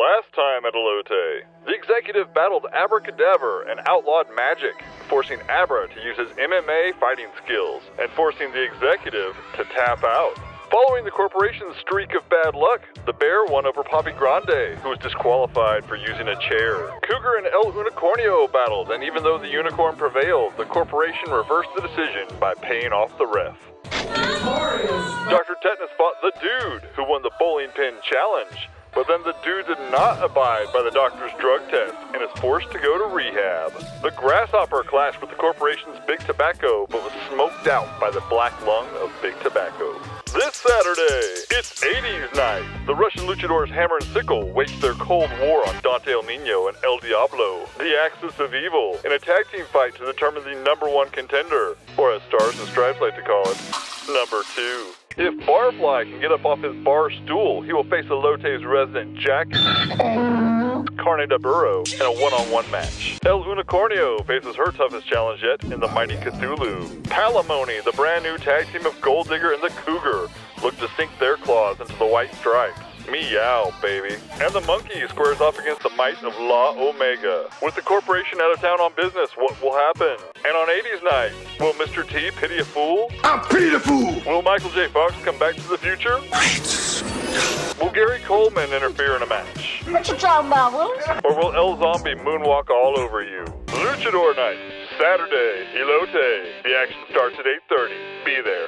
Last time at Elote, the executive battled Abracadaver and outlawed magic, forcing Abra to use his MMA fighting skills and forcing the executive to tap out. Following the corporation's streak of bad luck, the bear won over Papi Grande, who was disqualified for using a chair. Cougar and El Unicornio battled, and even though the unicorn prevailed, the corporation reversed the decision by paying off the ref. Dr. Tetanus fought the dude, who won the bowling pin challenge. But then the dude did not abide by the doctor's drug test and is forced to go to rehab. The grasshopper clashed with the corporation's Big Tobacco, but was smoked out by the black lung of Big Tobacco. This Saturday, it's 80s night. The Russian luchadors Hammer and Sickle waged their Cold War on Dante El Nino and El Diablo, the Axis of Evil, in a tag team fight to determine the number one contender, or as Stars and Stripes like to call it, number two. If Barfly can get up off his bar stool, he will face Elote's resident Jack Carne de Burro in a one-on-one match. El Unicornio faces her toughest challenge yet in the Mighty Cthulhu. Palimony, the brand new tag team of Gold Digger and the Cougar, look to sink their claws into the white stripes. Meow, baby. And the monkey squares off against the might of La Omega. With the corporation out of town on business, what will happen? And on 80s night, will Mr. T pity a fool? I'm Peter Fool. Will Michael J. Fox come back to the future? Will Gary Coleman interfere in a match? What you talking about, Willis? Or will El Zombie moonwalk all over you? Luchador Night, Saturday, Elote. The action starts at 8.30. Be there.